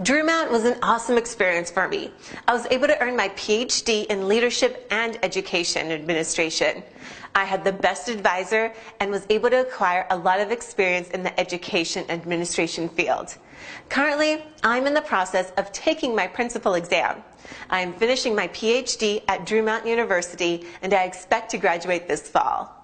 Drew Mount was an awesome experience for me. I was able to earn my PhD in leadership and education administration. I had the best advisor and was able to acquire a lot of experience in the education administration field. Currently, I'm in the process of taking my principal exam. I am finishing my PhD at Drew Mount University and I expect to graduate this fall.